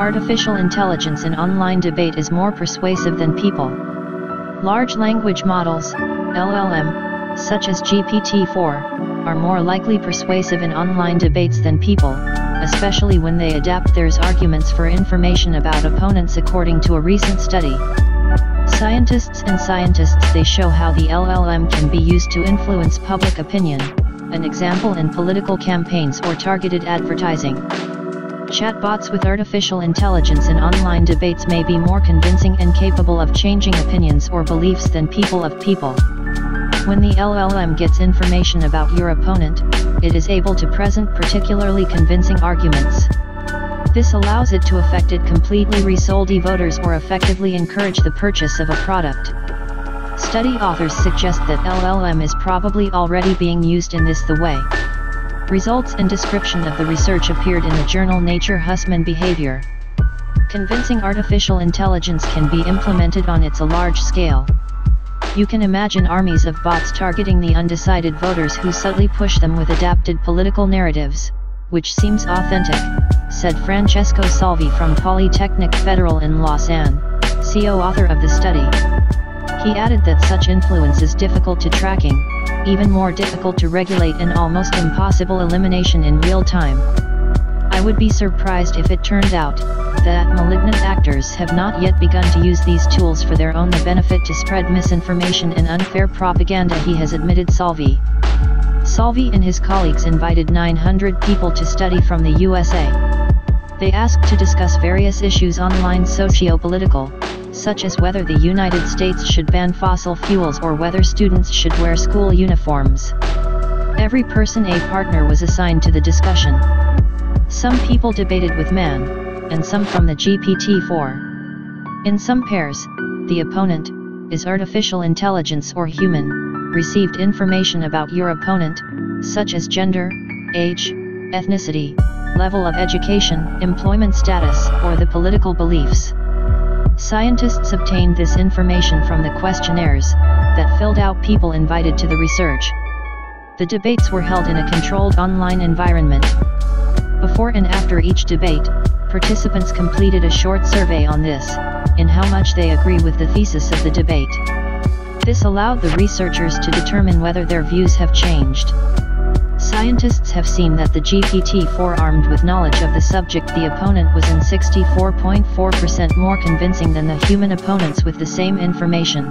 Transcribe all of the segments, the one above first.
Artificial intelligence in online debate is more persuasive than people. Large language models, LLM, such as GPT-4, are more likely persuasive in online debates than people, especially when they adapt their arguments for information about opponents according to a recent study. Scientists and scientists they show how the LLM can be used to influence public opinion, an example in political campaigns or targeted advertising. Chatbots with artificial intelligence in online debates may be more convincing and capable of changing opinions or beliefs than people of people. When the LLM gets information about your opponent, it is able to present particularly convincing arguments. This allows it to affect it completely resold e-voters or effectively encourage the purchase of a product. Study authors suggest that LLM is probably already being used in this the way. Results and description of the research appeared in the journal Nature Human Behavior. Convincing artificial intelligence can be implemented on its a large scale. You can imagine armies of bots targeting the undecided voters who subtly push them with adapted political narratives, which seems authentic, said Francesco Salvi from Polytechnic Federal in Lausanne, CO author of the study. He added that such influence is difficult to tracking, even more difficult to regulate and almost impossible elimination in real time. I would be surprised if it turned out, that malignant actors have not yet begun to use these tools for their own benefit to spread misinformation and unfair propaganda he has admitted Salvi. Salvi and his colleagues invited 900 people to study from the USA. They asked to discuss various issues online socio-political, such as whether the United States should ban fossil fuels or whether students should wear school uniforms. Every person a partner was assigned to the discussion. Some people debated with man, and some from the GPT-4. In some pairs, the opponent, is artificial intelligence or human, received information about your opponent, such as gender, age, ethnicity, level of education, employment status, or the political beliefs. Scientists obtained this information from the questionnaires that filled out people invited to the research. The debates were held in a controlled online environment. Before and after each debate, participants completed a short survey on this, in how much they agree with the thesis of the debate. This allowed the researchers to determine whether their views have changed. Scientists have seen that the GPT-4 armed with knowledge of the subject the opponent was in 64.4% more convincing than the human opponents with the same information.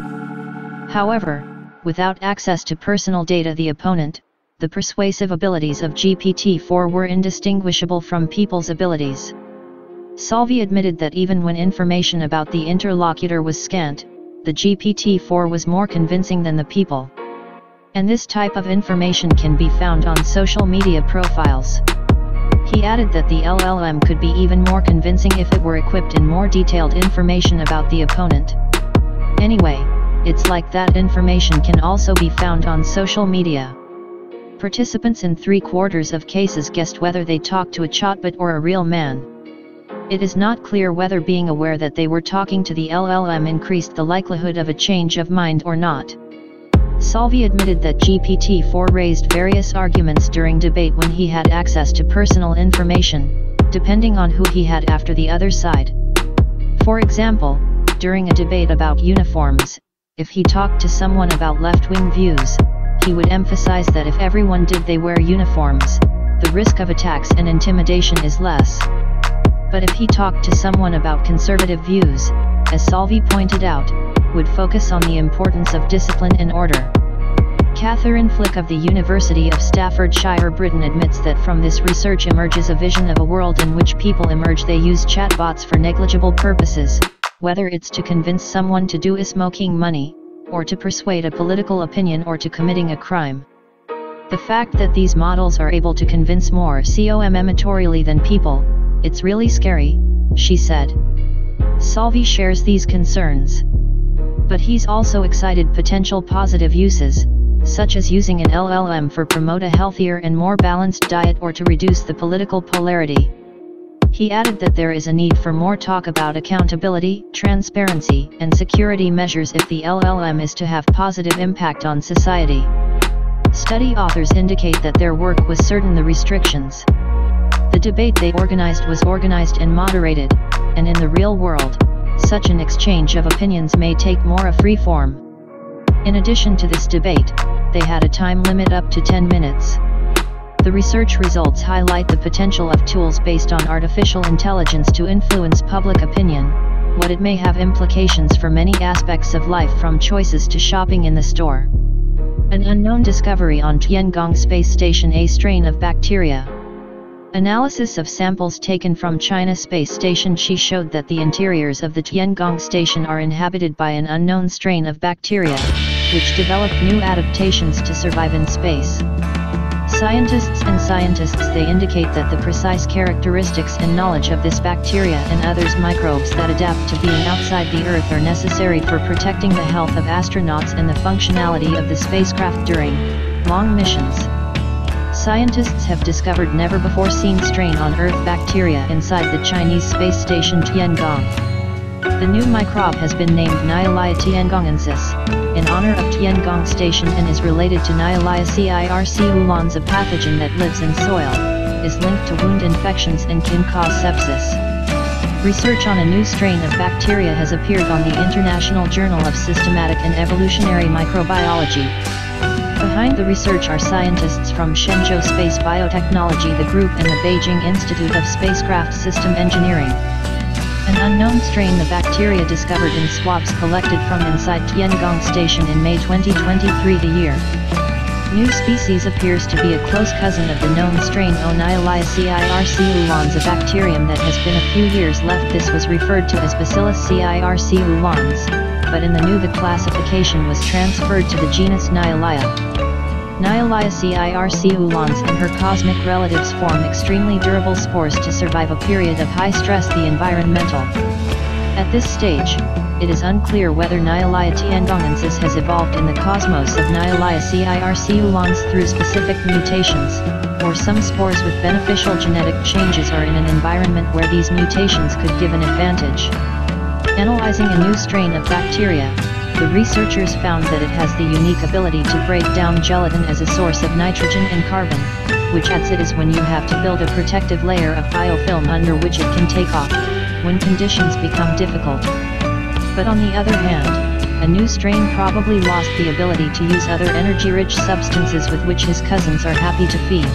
However, without access to personal data the opponent, the persuasive abilities of GPT-4 were indistinguishable from people's abilities. Salvi admitted that even when information about the interlocutor was scant, the GPT-4 was more convincing than the people. And this type of information can be found on social media profiles. He added that the LLM could be even more convincing if it were equipped in more detailed information about the opponent. Anyway, it's like that information can also be found on social media. Participants in three quarters of cases guessed whether they talked to a chatbot or a real man. It is not clear whether being aware that they were talking to the LLM increased the likelihood of a change of mind or not. Salvi admitted that GPT-4 raised various arguments during debate when he had access to personal information, depending on who he had after the other side. For example, during a debate about uniforms, if he talked to someone about left-wing views, he would emphasize that if everyone did they wear uniforms, the risk of attacks and intimidation is less. But if he talked to someone about conservative views, as Salvi pointed out, would focus on the importance of discipline and order. Catherine Flick of the University of Staffordshire Britain admits that from this research emerges a vision of a world in which people emerge they use chatbots for negligible purposes, whether it's to convince someone to do a smoking money, or to persuade a political opinion or to committing a crime. The fact that these models are able to convince more commemorially than people, it's really scary, she said. Salvi shares these concerns but he's also excited potential positive uses, such as using an LLM for promote a healthier and more balanced diet or to reduce the political polarity. He added that there is a need for more talk about accountability, transparency, and security measures if the LLM is to have positive impact on society. Study authors indicate that their work was certain the restrictions. The debate they organized was organized and moderated, and in the real world, such an exchange of opinions may take more a free form. In addition to this debate, they had a time limit up to 10 minutes. The research results highlight the potential of tools based on artificial intelligence to influence public opinion, what it may have implications for many aspects of life from choices to shopping in the store. An unknown discovery on Tiangong Space Station A strain of bacteria. Analysis of samples taken from China Space Station Xi showed that the interiors of the Tiangong station are inhabited by an unknown strain of bacteria, which developed new adaptations to survive in space. Scientists and scientists they indicate that the precise characteristics and knowledge of this bacteria and others microbes that adapt to being outside the Earth are necessary for protecting the health of astronauts and the functionality of the spacecraft during long missions scientists have discovered never-before-seen strain on Earth bacteria inside the Chinese space station Tiangong. The new microbe has been named Niallia tiangongensis, in honor of Tiangong Station and is related to Niallia circ oolons a pathogen that lives in soil, is linked to wound infections and can cause sepsis. Research on a new strain of bacteria has appeared on the International Journal of Systematic and Evolutionary Microbiology, Behind the research are scientists from Shenzhou Space Biotechnology the group and the Beijing Institute of Spacecraft System Engineering. An unknown strain the bacteria discovered in swabs collected from inside Tiangong Station in May 2023 the year. New species appears to be a close cousin of the known strain Oniolia circ a bacterium that has been a few years left this was referred to as Bacillus circ but in the new the classification was transferred to the genus. Niallia circ oolons and her cosmic relatives form extremely durable spores to survive a period of high stress the environmental. At this stage, it is unclear whether Niallia tiangongensis has evolved in the cosmos of Niallia circ oolons through specific mutations, or some spores with beneficial genetic changes are in an environment where these mutations could give an advantage. Analyzing a new strain of bacteria, the researchers found that it has the unique ability to break down gelatin as a source of nitrogen and carbon, which adds it is when you have to build a protective layer of biofilm under which it can take off, when conditions become difficult. But on the other hand, a new strain probably lost the ability to use other energy-rich substances with which his cousins are happy to feed.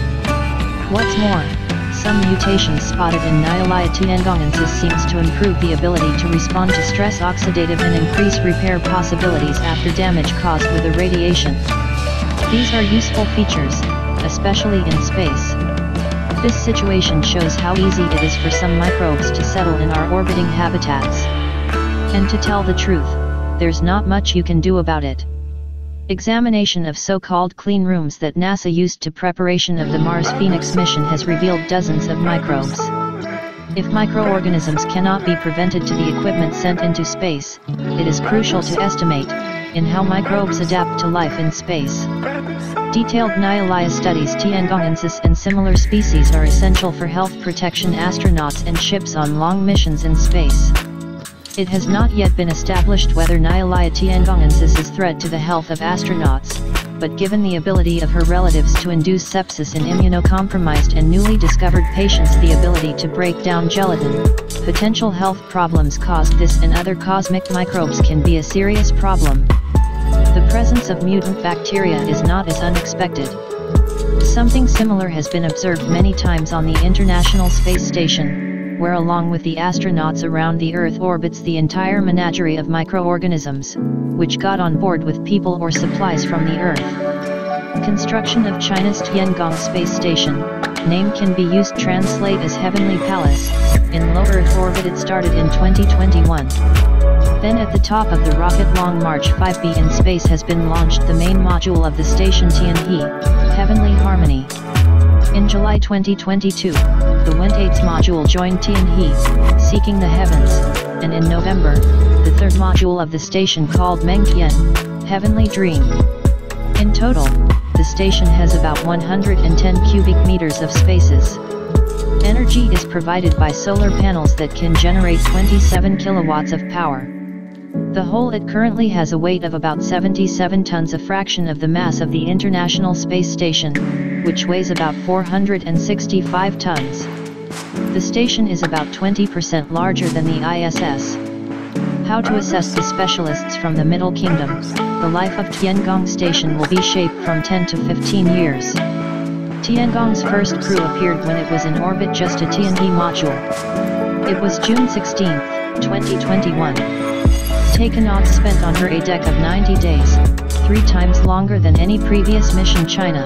What's more, some mutations spotted in Niallia tiangongensis seems to improve the ability to respond to stress oxidative and increase repair possibilities after damage caused with irradiation. These are useful features, especially in space. This situation shows how easy it is for some microbes to settle in our orbiting habitats. And to tell the truth, there's not much you can do about it. Examination of so-called clean rooms that NASA used to preparation of the Mars Phoenix mission has revealed dozens of microbes. If microorganisms cannot be prevented to the equipment sent into space, it is crucial to estimate, in how microbes adapt to life in space. Detailed Niallia studies Tiangongensis and similar species are essential for health protection astronauts and ships on long missions in space. It has not yet been established whether Niallia tiangongensis is a threat to the health of astronauts, but given the ability of her relatives to induce sepsis in immunocompromised and newly discovered patients the ability to break down gelatin, potential health problems caused this and other cosmic microbes can be a serious problem. The presence of mutant bacteria is not as unexpected. Something similar has been observed many times on the International Space Station, where along with the astronauts around the Earth orbits the entire menagerie of microorganisms, which got on board with people or supplies from the Earth. Construction of China's Tiangong space station, name can be used translate as Heavenly Palace, in low Earth orbit it started in 2021. Then at the top of the rocket Long March 5B in space has been launched the main module of the station Tianhe, Heavenly Harmony. In July 2022, the Wentian module joined Tianhe, seeking the heavens, and in November, the third module of the station called Mengtian, Heavenly Dream. In total, the station has about 110 cubic meters of spaces. Energy is provided by solar panels that can generate 27 kilowatts of power. The whole it currently has a weight of about 77 tons a fraction of the mass of the International Space Station, which weighs about 465 tons. The station is about 20% larger than the ISS. How to assess the specialists from the Middle Kingdom, the life of Tiangong Station will be shaped from 10 to 15 years. Tiangong's first crew appeared when it was in orbit just a Tianhe module. It was June 16, 2021. Taikonauts spent on her a deck of 90 days, three times longer than any previous mission China,